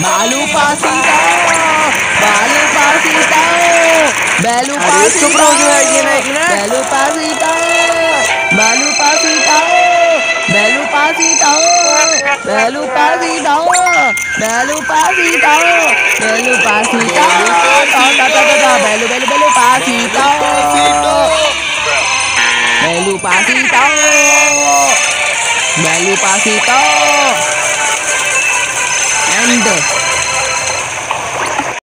Balu Pasito Balu Pasito Balu अरे चुप रहो क्यों है ये ना एक ना Balu Pasito Balu Pasito Balu Pasito Balu Pasito Balu Pasito Balu Pasito Ta ta ta ta ta Balu Balu Balu Pasito Balu Pasito Balu Pasito and